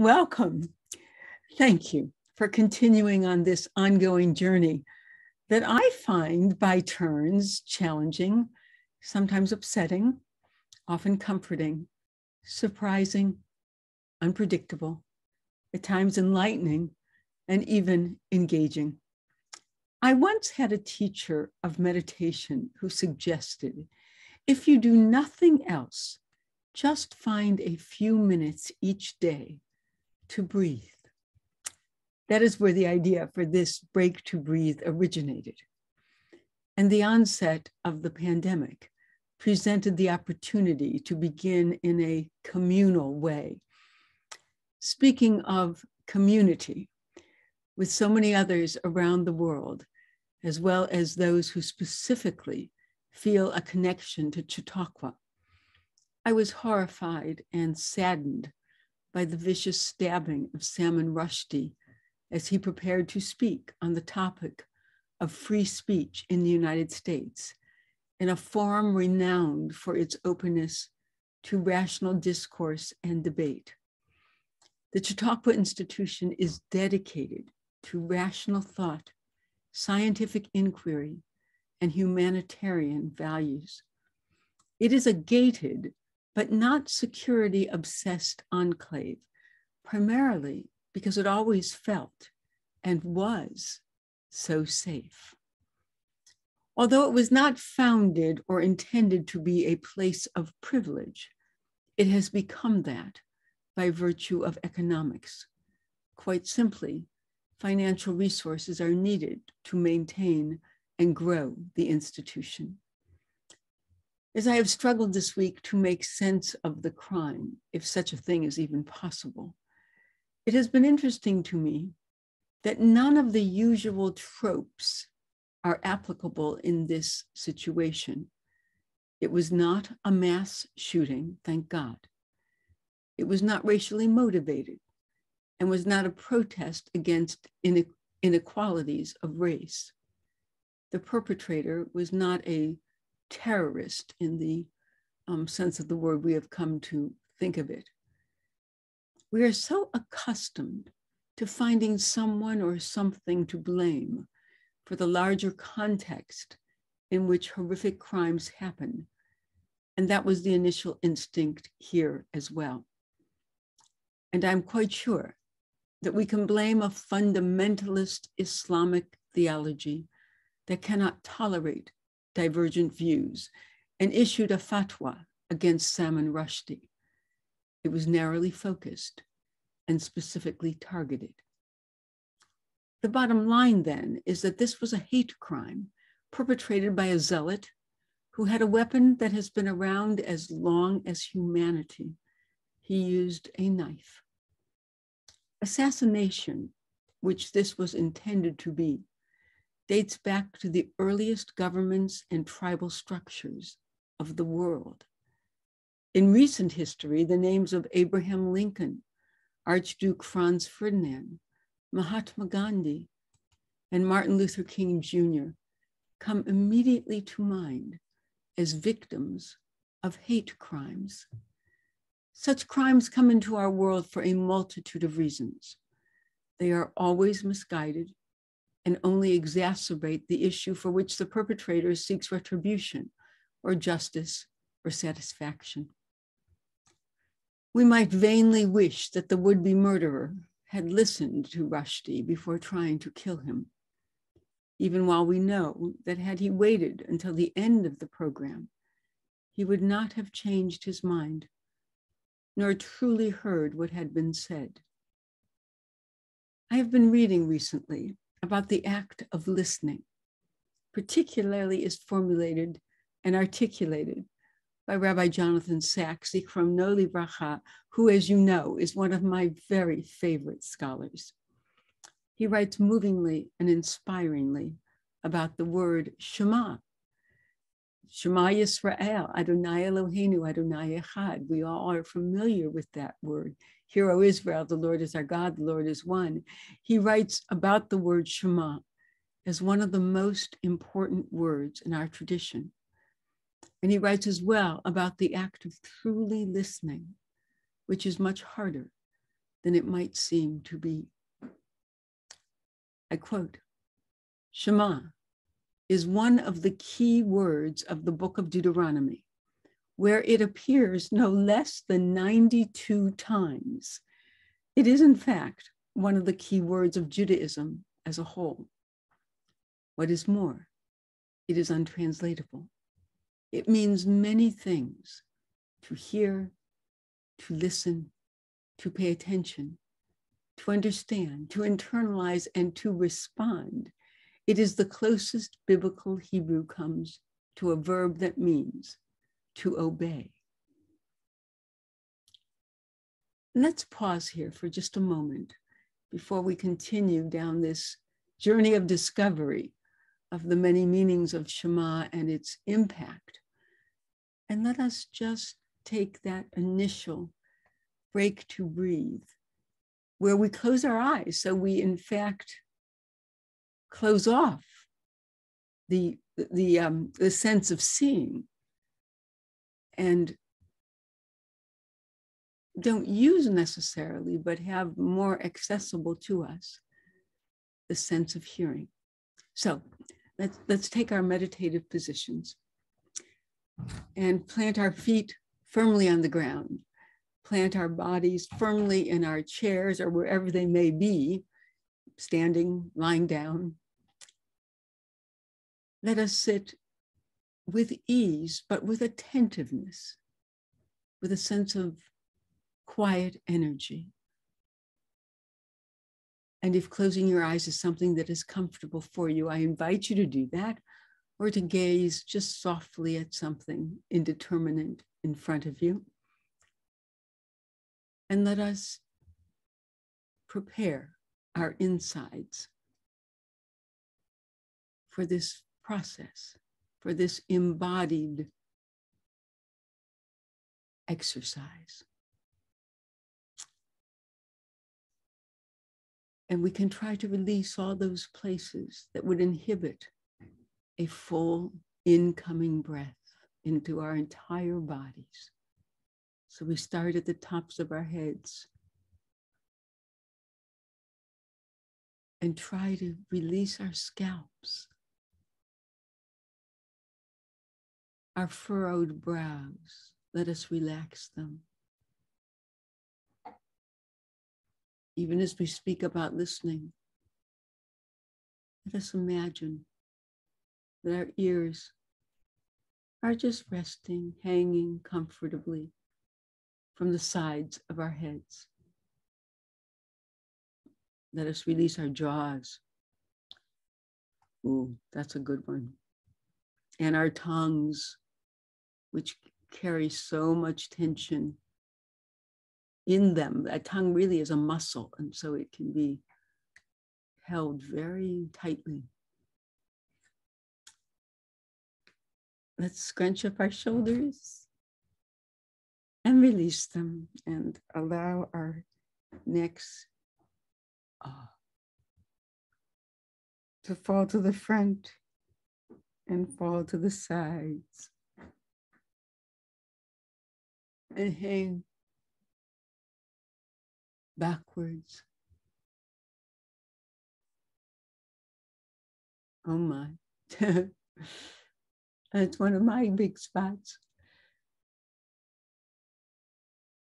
Welcome. Thank you for continuing on this ongoing journey that I find by turns challenging, sometimes upsetting, often comforting, surprising, unpredictable, at times enlightening, and even engaging. I once had a teacher of meditation who suggested if you do nothing else, just find a few minutes each day to breathe. That is where the idea for this break to breathe originated. And the onset of the pandemic presented the opportunity to begin in a communal way. Speaking of community, with so many others around the world, as well as those who specifically feel a connection to Chautauqua, I was horrified and saddened by the vicious stabbing of Salman Rushdie as he prepared to speak on the topic of free speech in the United States in a forum renowned for its openness to rational discourse and debate. The Chautauqua Institution is dedicated to rational thought, scientific inquiry, and humanitarian values. It is a gated but not security obsessed enclave, primarily because it always felt and was so safe. Although it was not founded or intended to be a place of privilege, it has become that by virtue of economics. Quite simply, financial resources are needed to maintain and grow the institution. As I have struggled this week to make sense of the crime, if such a thing is even possible, it has been interesting to me that none of the usual tropes are applicable in this situation. It was not a mass shooting, thank God. It was not racially motivated and was not a protest against inequalities of race. The perpetrator was not a terrorist in the um, sense of the word we have come to think of it. We are so accustomed to finding someone or something to blame for the larger context in which horrific crimes happen. And that was the initial instinct here as well. And I'm quite sure that we can blame a fundamentalist Islamic theology that cannot tolerate divergent views and issued a fatwa against Salman Rushdie. It was narrowly focused and specifically targeted. The bottom line then is that this was a hate crime perpetrated by a zealot who had a weapon that has been around as long as humanity. He used a knife. Assassination, which this was intended to be, dates back to the earliest governments and tribal structures of the world. In recent history, the names of Abraham Lincoln, Archduke Franz Ferdinand, Mahatma Gandhi, and Martin Luther King Jr. come immediately to mind as victims of hate crimes. Such crimes come into our world for a multitude of reasons. They are always misguided and only exacerbate the issue for which the perpetrator seeks retribution or justice or satisfaction. We might vainly wish that the would be murderer had listened to Rushdie before trying to kill him, even while we know that had he waited until the end of the program, he would not have changed his mind, nor truly heard what had been said. I have been reading recently about the act of listening, particularly is formulated and articulated by Rabbi Jonathan Sacks, Noli Livracha, who, as you know, is one of my very favorite scholars. He writes movingly and inspiringly about the word Shema. Shema Yisrael, Adonai Eloheinu, Adonai Echad. We all are familiar with that word. Hear, O Israel, the Lord is our God, the Lord is one. He writes about the word Shema as one of the most important words in our tradition. And he writes as well about the act of truly listening, which is much harder than it might seem to be. I quote Shema is one of the key words of the book of Deuteronomy, where it appears no less than 92 times. It is, in fact, one of the key words of Judaism as a whole. What is more, it is untranslatable. It means many things to hear, to listen, to pay attention, to understand, to internalize, and to respond. It is the closest biblical Hebrew comes to a verb that means to obey. Let's pause here for just a moment before we continue down this journey of discovery of the many meanings of Shema and its impact. And let us just take that initial break to breathe, where we close our eyes. So we, in fact, close off the, the, um, the sense of seeing. And don't use necessarily, but have more accessible to us the sense of hearing. So let's, let's take our meditative positions and plant our feet firmly on the ground, plant our bodies firmly in our chairs or wherever they may be, standing, lying down. Let us sit with ease, but with attentiveness, with a sense of quiet energy. And if closing your eyes is something that is comfortable for you, I invite you to do that or to gaze just softly at something indeterminate in front of you. And let us prepare our insides for this process, for this embodied exercise. And we can try to release all those places that would inhibit a full incoming breath into our entire bodies. So we start at the tops of our heads and try to release our scalps, our furrowed brows. Let us relax them. even as we speak about listening, let us imagine that our ears are just resting, hanging comfortably from the sides of our heads. Let us release our jaws. Ooh, that's a good one. And our tongues, which carry so much tension in them. A tongue really is a muscle, and so it can be held very tightly. Let's scrunch up our shoulders and release them and allow our necks to fall to the front and fall to the sides and hang backwards. Oh my. That's one of my big spots.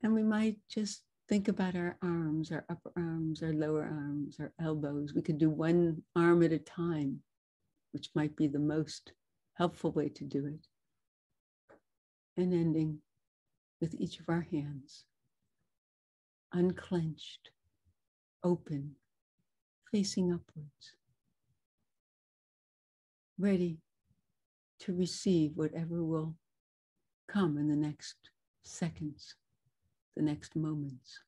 And we might just think about our arms, our upper arms, our lower arms, our elbows. We could do one arm at a time, which might be the most helpful way to do it. And ending with each of our hands unclenched, open, facing upwards, ready to receive whatever will come in the next seconds, the next moments.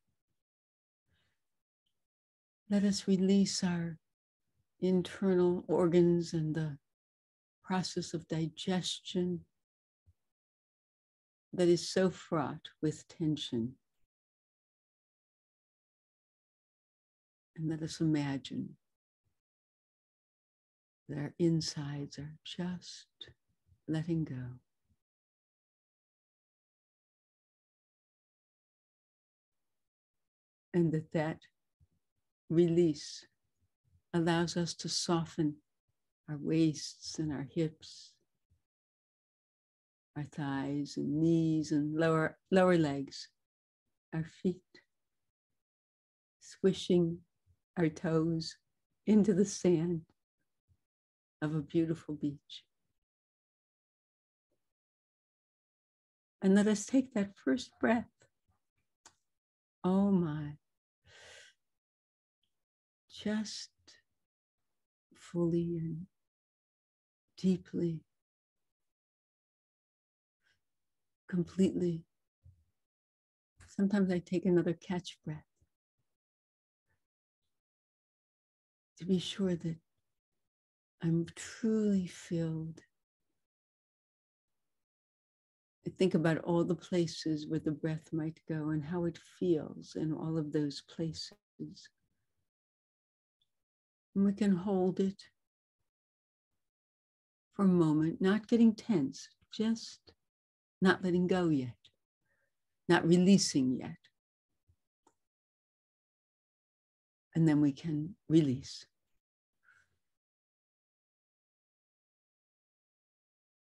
Let us release our internal organs and the process of digestion that is so fraught with tension. And let us imagine that our insides are just letting go. And that that release allows us to soften our waists and our hips, our thighs and knees and lower, lower legs, our feet, swishing our toes into the sand of a beautiful beach. And let us take that first breath. Oh my. Just fully and deeply, completely. Sometimes I take another catch breath to be sure that I'm truly filled. I think about all the places where the breath might go and how it feels in all of those places. And we can hold it for a moment, not getting tense, just not letting go yet, not releasing yet. And then we can release.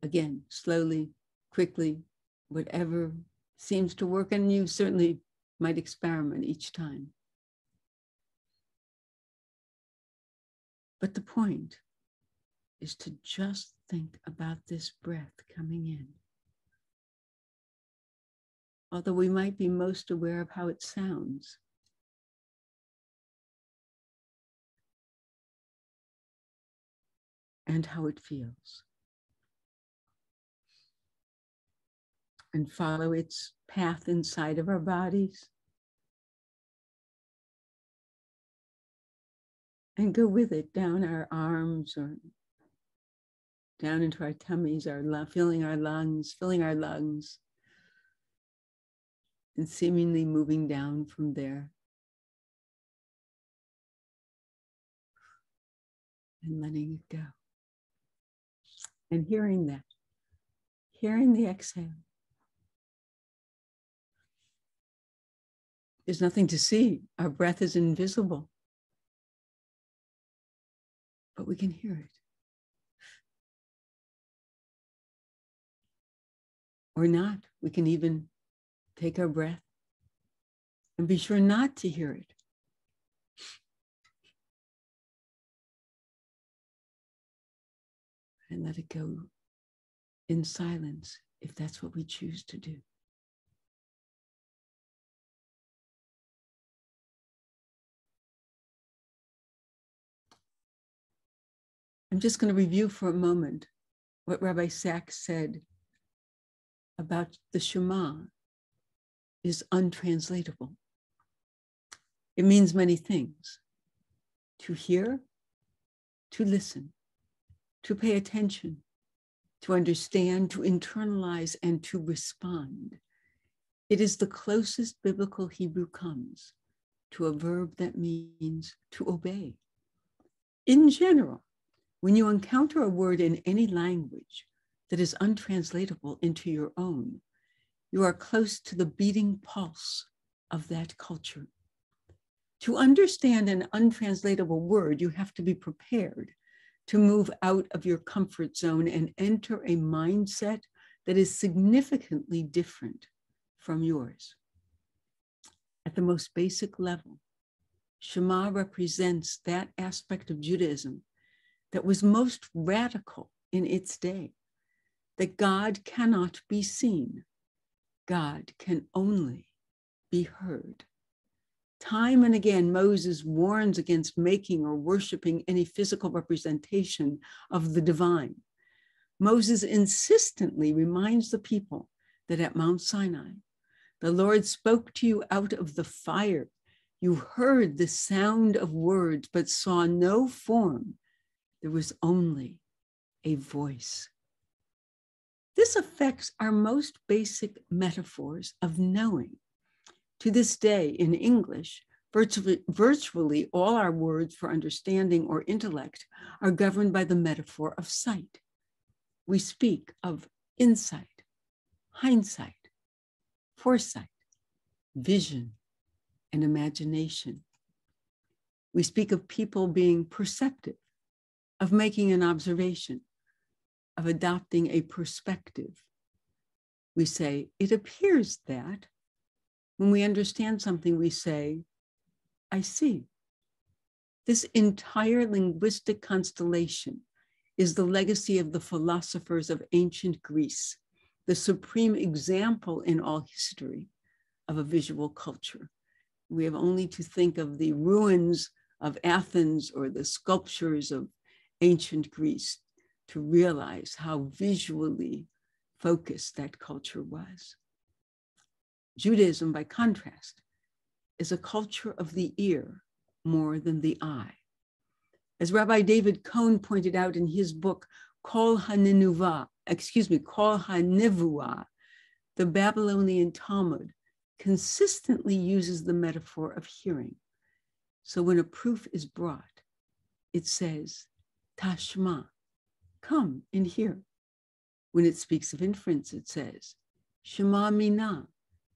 Again, slowly, quickly, whatever seems to work. And you certainly might experiment each time. But the point is to just think about this breath coming in. Although we might be most aware of how it sounds. And how it feels. And follow its path inside of our bodies. and go with it down our arms or down into our tummies, our filling our lungs, filling our lungs, and seemingly moving down from there. And letting it go. And hearing that, hearing the exhale. There's nothing to see. Our breath is invisible but we can hear it. Or not. We can even take our breath and be sure not to hear it. And let it go in silence if that's what we choose to do. I'm just going to review for a moment what Rabbi Sacks said about the Shema is untranslatable. It means many things to hear, to listen, to pay attention, to understand, to internalize, and to respond. It is the closest biblical Hebrew comes to a verb that means to obey. In general, when you encounter a word in any language that is untranslatable into your own, you are close to the beating pulse of that culture. To understand an untranslatable word, you have to be prepared to move out of your comfort zone and enter a mindset that is significantly different from yours. At the most basic level, Shema represents that aspect of Judaism that was most radical in its day that God cannot be seen, God can only be heard. Time and again, Moses warns against making or worshiping any physical representation of the divine. Moses insistently reminds the people that at Mount Sinai, the Lord spoke to you out of the fire. You heard the sound of words, but saw no form there was only a voice. This affects our most basic metaphors of knowing. To this day, in English, virtually, virtually all our words for understanding or intellect are governed by the metaphor of sight. We speak of insight, hindsight, foresight, vision, and imagination. We speak of people being perceptive, of making an observation, of adopting a perspective. We say, it appears that. When we understand something, we say, I see. This entire linguistic constellation is the legacy of the philosophers of ancient Greece, the supreme example in all history of a visual culture. We have only to think of the ruins of Athens or the sculptures of ancient Greece to realize how visually focused that culture was. Judaism, by contrast, is a culture of the ear more than the eye. As Rabbi David Cohen pointed out in his book, Kol HaNinuva, excuse me, Kol HaNivua, the Babylonian Talmud consistently uses the metaphor of hearing. So when a proof is brought, it says, Tashma, come and hear. When it speaks of inference, it says, Shema Mina,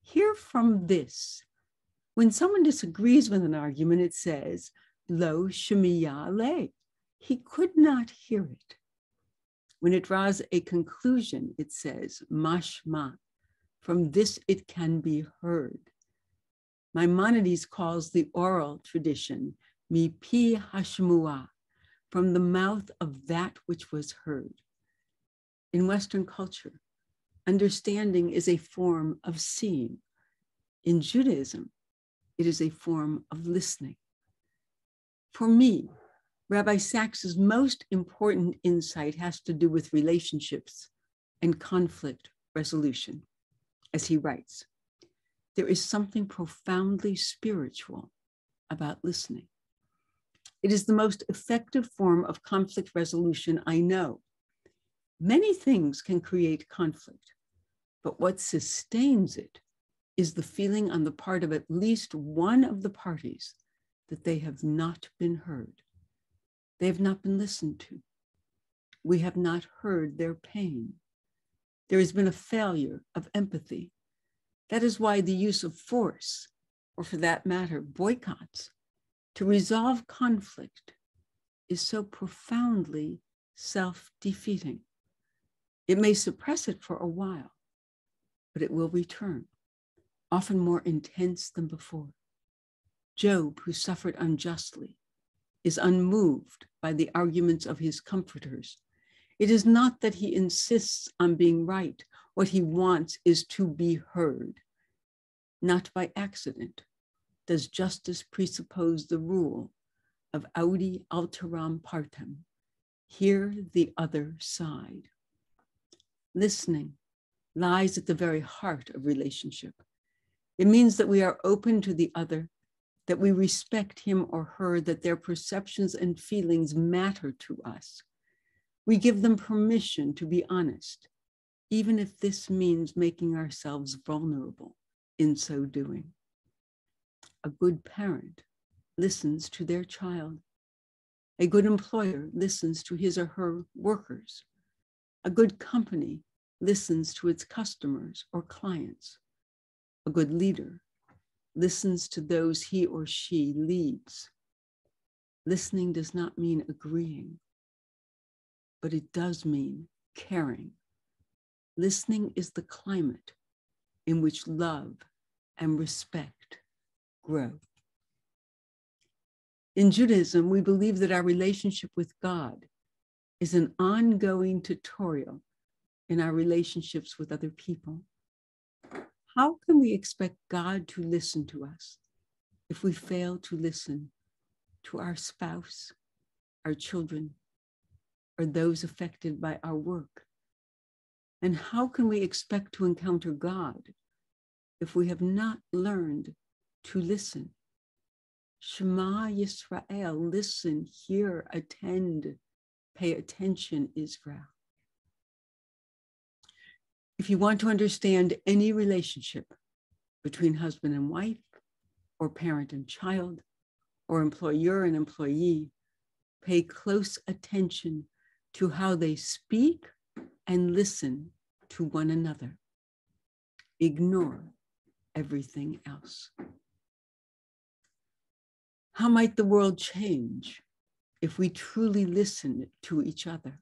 hear from this. When someone disagrees with an argument, it says, Lo Shemiya Le, he could not hear it. When it draws a conclusion, it says, Mashma, from this it can be heard. Maimonides calls the oral tradition mi pi hashmua, from the mouth of that which was heard. In Western culture, understanding is a form of seeing. In Judaism, it is a form of listening. For me, Rabbi Sacks's most important insight has to do with relationships and conflict resolution, as he writes. There is something profoundly spiritual about listening. It is the most effective form of conflict resolution I know. Many things can create conflict, but what sustains it is the feeling on the part of at least one of the parties that they have not been heard. They have not been listened to. We have not heard their pain. There has been a failure of empathy. That is why the use of force, or for that matter, boycotts, to resolve conflict is so profoundly self defeating. It may suppress it for a while, but it will return, often more intense than before. Job, who suffered unjustly, is unmoved by the arguments of his comforters. It is not that he insists on being right. What he wants is to be heard, not by accident, does justice presuppose the rule of audi alteram partem, hear the other side. Listening lies at the very heart of relationship. It means that we are open to the other, that we respect him or her, that their perceptions and feelings matter to us. We give them permission to be honest, even if this means making ourselves vulnerable in so doing. A good parent listens to their child. A good employer listens to his or her workers. A good company listens to its customers or clients. A good leader listens to those he or she leads. Listening does not mean agreeing, but it does mean caring. Listening is the climate in which love and respect grow. In Judaism, we believe that our relationship with God is an ongoing tutorial in our relationships with other people. How can we expect God to listen to us if we fail to listen to our spouse, our children, or those affected by our work? And how can we expect to encounter God if we have not learned to listen. Shema Yisrael, listen, hear, attend, pay attention, Israel. If you want to understand any relationship between husband and wife, or parent and child, or employer and employee, pay close attention to how they speak and listen to one another. Ignore everything else. How might the world change if we truly listen to each other?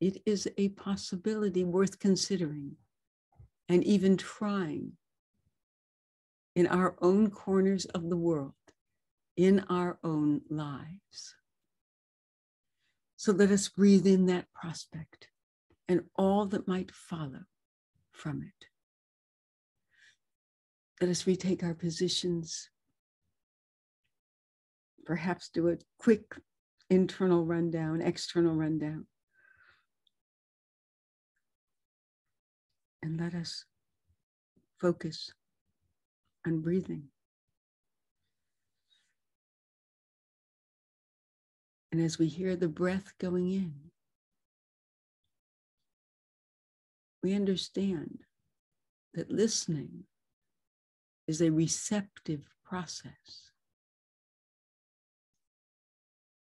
It is a possibility worth considering and even trying in our own corners of the world, in our own lives. So let us breathe in that prospect and all that might follow from it. Let us retake our positions, perhaps do a quick internal rundown, external rundown. And let us focus on breathing. And as we hear the breath going in, we understand that listening is a receptive process,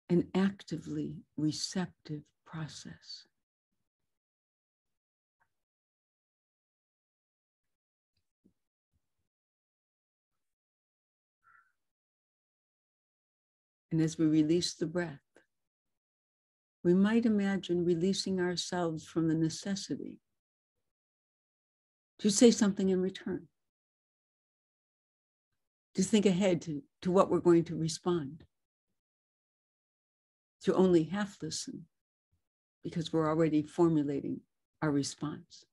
an actively receptive process. And as we release the breath, we might imagine releasing ourselves from the necessity to say something in return, to think ahead to, to what we're going to respond, to only half listen because we're already formulating our response.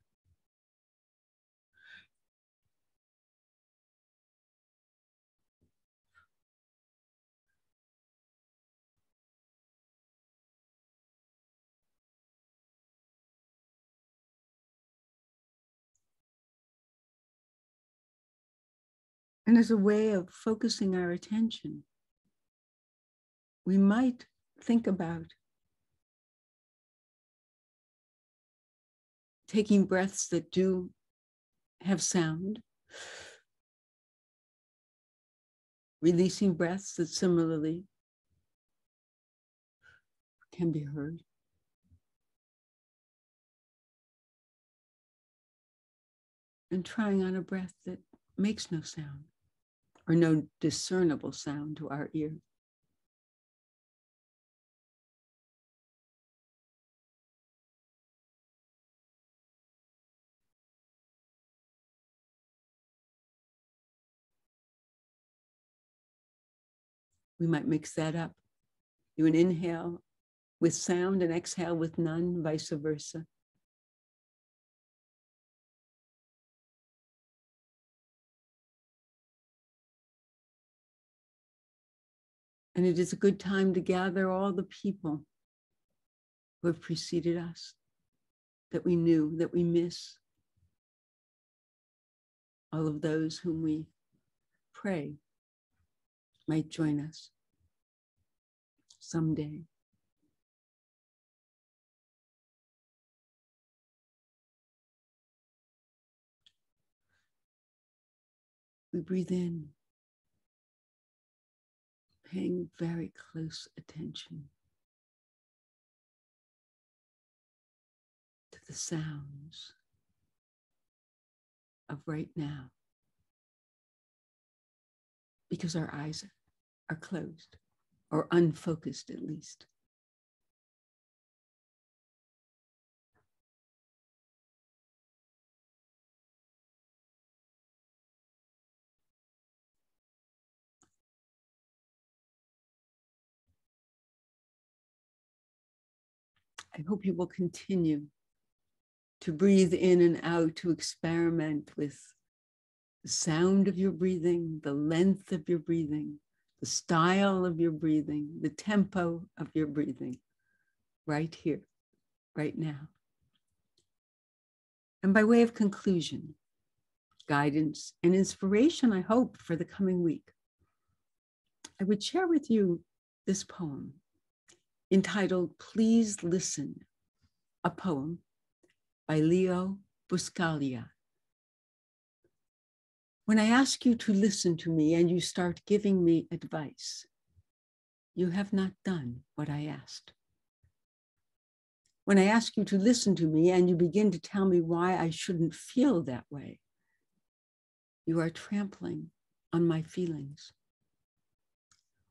And as a way of focusing our attention, we might think about taking breaths that do have sound, releasing breaths that similarly can be heard. And trying on a breath that makes no sound or no discernible sound to our ear. We might mix that up. Do an inhale with sound and exhale with none, vice versa. And it is a good time to gather all the people who have preceded us that we knew, that we miss. All of those whom we pray might join us someday. We breathe in paying very close attention to the sounds of right now because our eyes are closed or unfocused at least. I hope you will continue to breathe in and out, to experiment with the sound of your breathing, the length of your breathing, the style of your breathing, the tempo of your breathing, right here, right now. And by way of conclusion, guidance, and inspiration, I hope, for the coming week, I would share with you this poem entitled Please Listen, a poem by Leo Buscaglia. When I ask you to listen to me and you start giving me advice, you have not done what I asked. When I ask you to listen to me and you begin to tell me why I shouldn't feel that way, you are trampling on my feelings.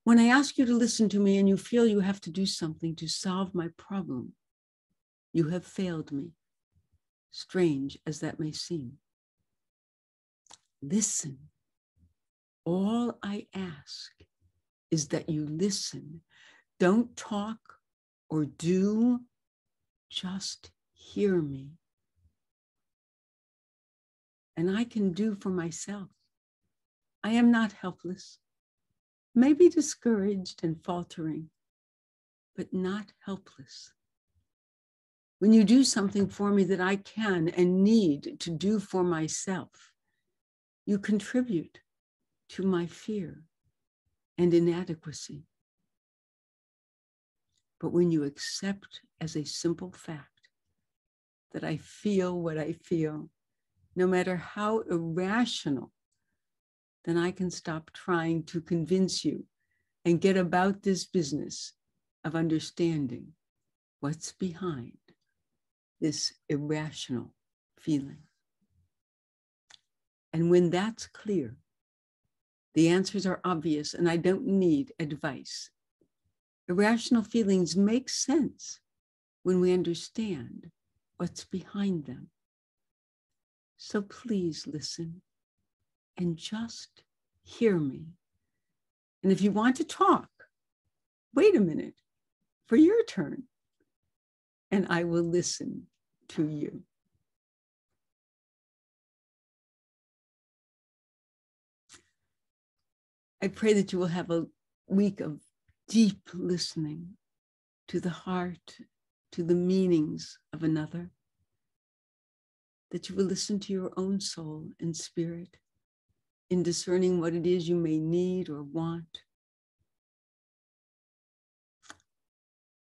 When I ask you to listen to me and you feel you have to do something to solve my problem, you have failed me, strange as that may seem. Listen. All I ask is that you listen. Don't talk or do, just hear me. And I can do for myself. I am not helpless, maybe discouraged and faltering, but not helpless. When you do something for me that I can and need to do for myself, you contribute to my fear and inadequacy. But when you accept as a simple fact that I feel what I feel, no matter how irrational, then I can stop trying to convince you and get about this business of understanding what's behind this irrational feeling. And when that's clear, the answers are obvious, and I don't need advice. Irrational feelings make sense when we understand what's behind them. So please listen and just hear me. And if you want to talk, wait a minute for your turn, and I will listen to you. I pray that you will have a week of deep listening to the heart, to the meanings of another, that you will listen to your own soul and spirit in discerning what it is you may need or want.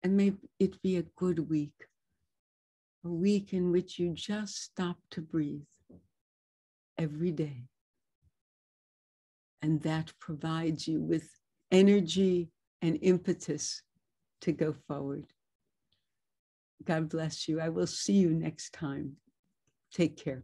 And may it be a good week, a week in which you just stop to breathe every day and that provides you with energy and impetus to go forward. God bless you. I will see you next time. Take care.